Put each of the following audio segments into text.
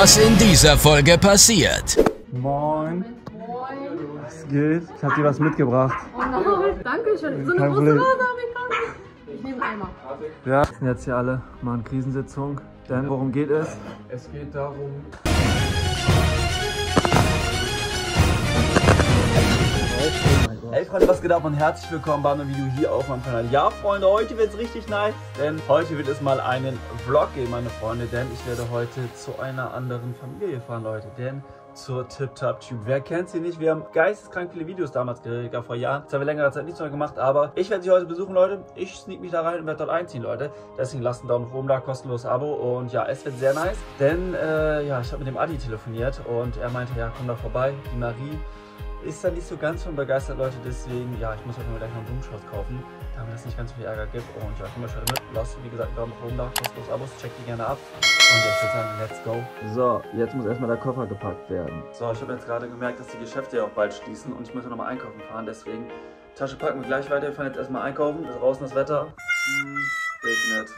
was in dieser Folge passiert. Moin. Was geht? Ich hab dir was mitgebracht. Oh nein, danke schön. So eine Kein große. Vase habe ich gar nicht. Ich nehme einen Eimer. Ja, wir sind jetzt hier alle mal in Krisensitzung. Denn worum geht es? Es geht darum, Hey Freunde, was geht ab und herzlich willkommen bei einem Video hier auf meinem Kanal. Ja Freunde, heute wird es richtig nice, denn heute wird es mal einen Vlog geben, meine Freunde, denn ich werde heute zu einer anderen Familie fahren, Leute, denn zur Tip Top Tube. Wer kennt sie nicht? Wir haben geisteskrank viele Videos damals gedreht, vor Jahren. Das haben wir längere Zeit nicht mehr gemacht, aber ich werde sie heute besuchen, Leute. Ich sneak mich da rein und werde dort einziehen, Leute. Deswegen lasst einen Daumen nach oben da, kostenloses Abo und ja, es wird sehr nice, denn äh, ja, ich habe mit dem Adi telefoniert und er meinte, ja, komm da vorbei, die Marie ist da nicht so ganz von begeistert, Leute. Deswegen, ja, ich muss heute mal gleich noch einen Blumenstrauß kaufen, damit es nicht ganz so viel Ärger gibt. Und ja, komm mal schon mit. Lasst, wie gesagt, einen Daumen nach oben da, kostenlos Abos, checkt die gerne ab. Und ja, ich würde sagen, let's go. So, jetzt muss erstmal der Koffer gepackt werden. So, ich habe jetzt gerade gemerkt, dass die Geschäfte ja auch bald schließen und ich muss ja nochmal einkaufen fahren. Deswegen, Tasche packen wir gleich weiter. Wir fahren jetzt erstmal einkaufen. Ist draußen das Wetter. Hm, regnet.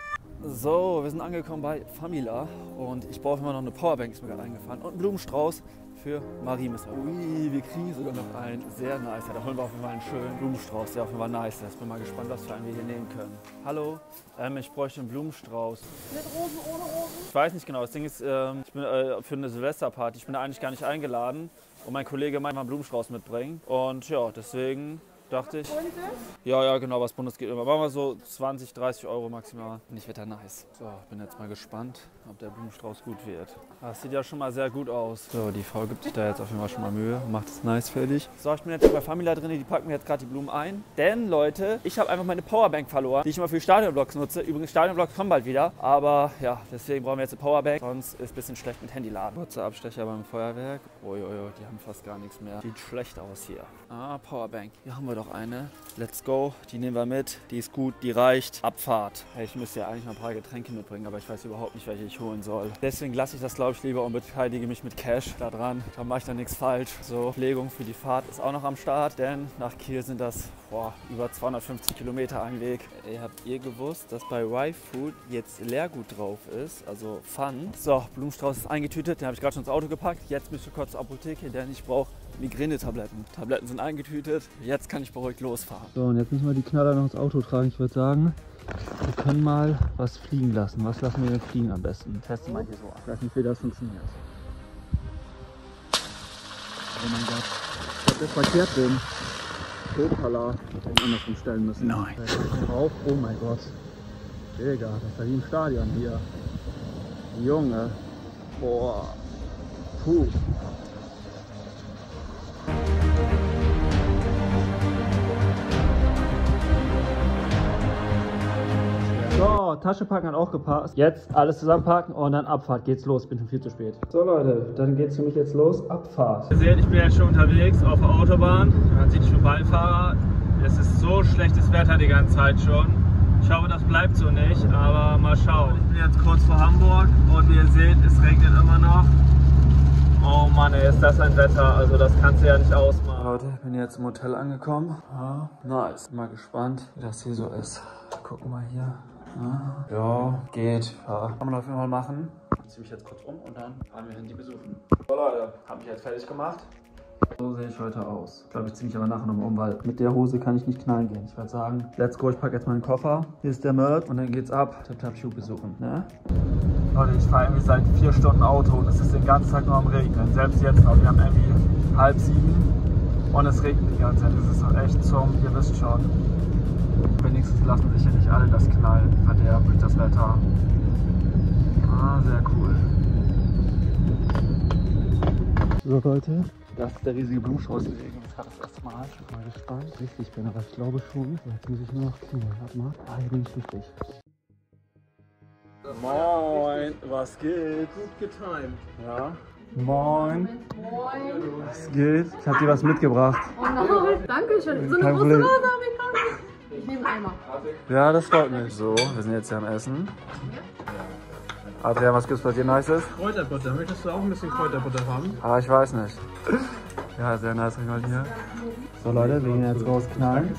So, wir sind angekommen bei Famila und ich brauche immer noch eine Powerbank, ist mir gerade eingefallen. Und einen Blumenstrauß für Marie Messer. Ui, wir kriegen sogar noch einen. Sehr nice. Ja, da holen wir auf jeden Fall einen schönen Blumenstrauß. Der auf jeden Fall nice ist. Bin mal gespannt, was für einen wir hier nehmen können. Hallo, ähm, ich bräuchte einen Blumenstrauß. Mit Rosen, ohne Rosen? Ich weiß nicht genau. Das Ding ist, ähm, ich bin äh, für eine Silvesterparty. Ich bin da eigentlich gar nicht eingeladen. Und mein Kollege meinte mal einen Blumenstrauß mitbringen. Und ja, deswegen dachte ich. Ja, ja, genau, was Bundes geht immer. Machen wir so 20, 30 Euro maximal. Und ich werde da nice. So, bin jetzt mal gespannt, ob der Blumenstrauß gut wird. Das sieht ja schon mal sehr gut aus. So, die Frau gibt sich da jetzt auf jeden Fall schon mal Mühe und macht es nice fertig. So, ich bin jetzt hier bei Famila drin, die packen mir jetzt gerade die Blumen ein. Denn, Leute, ich habe einfach meine Powerbank verloren, die ich immer für Stadionblocks nutze. Übrigens, Stadionblocks kommen bald wieder. Aber ja, deswegen brauchen wir jetzt eine Powerbank. Sonst ist es ein bisschen schlecht mit Handy laden. Kurzer Abstecher beim Feuerwerk. Uiuiui, die haben fast gar nichts mehr. Sieht schlecht aus hier. Ah, Powerbank. Hier haben wir doch eine. Let's go. Die nehmen wir mit. Die ist gut, die reicht. Abfahrt. Hey, ich müsste ja eigentlich noch ein paar Getränke mitbringen, aber ich weiß überhaupt nicht, welche ich holen soll. Deswegen lasse ich das, glaube ich, lieber und beteilige mich mit Cash da dran. Da mache ich dann nichts falsch. So, Pflegung für die Fahrt ist auch noch am Start, denn nach Kiel sind das boah, über 250 Kilometer ein Weg. Ey, habt ihr gewusst, dass bei Y-Food jetzt Leergut drauf ist, also Pfand? So, Blumenstrauß ist eingetütet, den habe ich gerade schon ins Auto gepackt. Jetzt müsste ich kurz zur Apotheke, denn ich brauche Migräne-Tabletten. Tabletten sind eingetütet, jetzt kann ich beruhigt losfahren. So, und jetzt müssen wir die Knaller noch ins Auto tragen. Ich würde sagen, wir können mal was fliegen lassen. Was lassen wir denn fliegen am besten? Teste mal hier so ab. Ich weiß nicht, wie das funktioniert. Oh mein Gott. Ich hab das verkehrt bin. Hoppala. Den andersrum stellen müssen. Nein. Drauf. Oh mein Gott. Digga, das ist ja wie im Stadion hier. Junge. Boah. Puh. Tasche packen hat auch gepasst. Jetzt alles zusammenpacken und dann Abfahrt. Geht's los. Bin schon viel zu spät. So Leute, dann geht's für mich jetzt los. Abfahrt. Ihr seht, ich bin jetzt schon unterwegs auf der Autobahn. Man sieht schon Beifahrer. Es ist so schlechtes Wetter die ganze Zeit schon. Ich hoffe, das bleibt so nicht, aber mal schauen. Ich bin jetzt kurz vor Hamburg und wie ihr seht, es regnet immer noch. Oh Mann, ey, ist das ein Wetter, also das kannst du ja nicht ausmachen. Leute, ich bin jetzt im Hotel angekommen. Ja, nice. Mal gespannt, wie das hier so ist. Gucken mal hier. Ja, ja geht. Ja. Kann man auf jeden Fall machen. Ich ziehe mich jetzt kurz um und dann fahren wir hin die besuchen. So Leute, hab mich jetzt fertig gemacht. So sehe ich heute aus. Ich glaube, ich ziehe mich aber nachher nochmal um, weil mit der Hose kann ich nicht knallen gehen. Ich würde sagen, let's go. Ich packe jetzt meinen Koffer. Hier ist der Merch und dann geht's ab. Tap Tap Shoe besuchen. Ne? Leute, ich fahre irgendwie seit vier Stunden Auto und es ist den ganzen Tag nur am Regnen. Selbst jetzt noch. Wir haben irgendwie halb sieben und es regnet die ganze Zeit. Das ist echt zum, ihr wisst schon. Wenigstens lassen sich hier nicht alle das Knallen verderben durch das Wetter. Ah, sehr cool. So Leute, das ist der riesige Blumenstrauß. Sehe das gerade das erste Mal. Ich bin mal gespannt, richtig bin, aber ich glaube schon. Jetzt muss ich nur noch klingeln. Warte mal. Ah, hier bin ich richtig. Moin, was geht? gut getimed. Ja. Moin, Moin. was geht? Ich habe dir was mitgebracht. Oh nein, danke schön. So eine Kein große. Vase habe ich gar nicht. Ich nehme einen Eimer. Ja, das freut mich. So, wir sind jetzt hier am Essen. Adrian, was gibt's bei dir Nices? Kräuterbutter. Möchtest du auch ein bisschen Kräuterbutter haben? Ah, ich weiß nicht. Ja, sehr nice mal hier. So Leute, wir gehen jetzt rausknallen.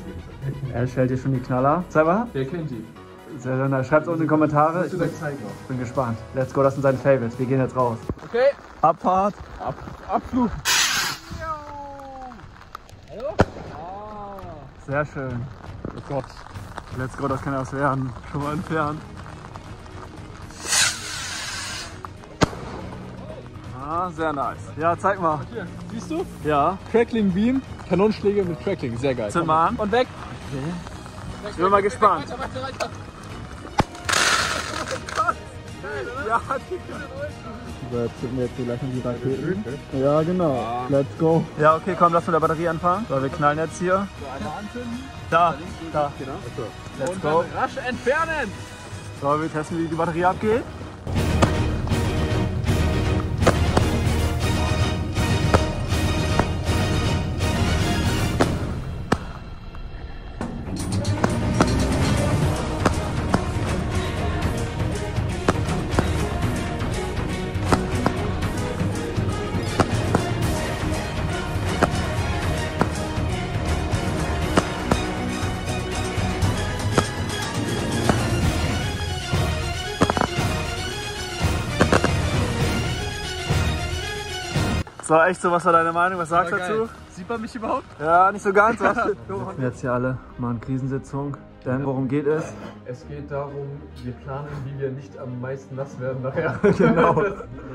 Er stellt hier schon die Knaller. Selber? Wer kennt die? Sehr, sehr nice. Schreibt es unten in die Kommentare. Ich bin, noch. bin gespannt. Let's go, das sind seine Favorites. Wir gehen jetzt raus. Okay. Abfahrt. Ab, Abflug. Sehr schön. Oh Gott. Let's go, das kann ja was werden. Schon mal entfernt. Ah, sehr nice. Ja, zeig mal. Hier, siehst du? Ja. Crackling Beam. Kanonenschläge mit Crackling. Sehr geil. Mal an. Und weg. Ich bin mal gespannt. Weiter, weiter, weiter. Ja, Jetzt sind wir jetzt gleich in die Raketen. ja, genau. Let's go. Ja, okay, komm, lass mit der Batterie anfangen. So, wir knallen jetzt hier. Einmal anzünden. Da, da. Genau. Let's go. rasch entfernen. So, wir testen, wie die Batterie abgeht. So, echt so, was war deine Meinung? Was sagst du dazu? Sieht man mich überhaupt? Ja, nicht so ganz. Wir sitzen jetzt hier alle mal in Krisensitzung. Denn worum geht es? Es geht darum, wir planen, wie wir nicht am meisten nass werden nachher. Genau.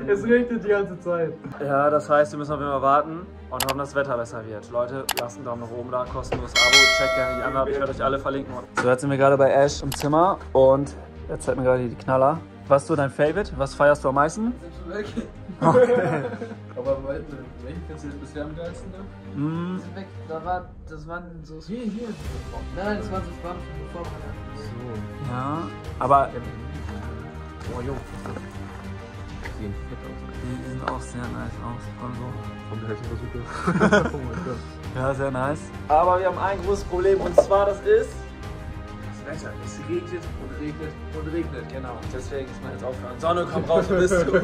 es regnet die ganze Zeit. Ja, das heißt, wir müssen auf jeden Fall warten und hoffen, dass das Wetter besser wird. Leute, lasst einen Daumen nach oben da, kostenlos Abo, checkt gerne die anderen ab, ich werde euch alle verlinken. So, jetzt sind wir gerade bei Ash im Zimmer und er zeigt mir gerade die Knaller. Was ist so dein Favorite? Was feierst du am meisten? Aber welchen findest du jetzt bisher am geilsten da? Mm, weg. Da war, das waren so. Hier, hier. Nein, das war so spannend von bevor. ja, aber Oh, jo. Sehen fett aus. die sind auch sehr nice aus. Also, Von der Hälfte Oh mein Gott. ja, sehr nice. Aber wir haben ein großes Problem und zwar das ist Wetter. Es regnet und regnet und regnet, genau. Deswegen ist man jetzt aufhören. Sonne, komm raus, bist du?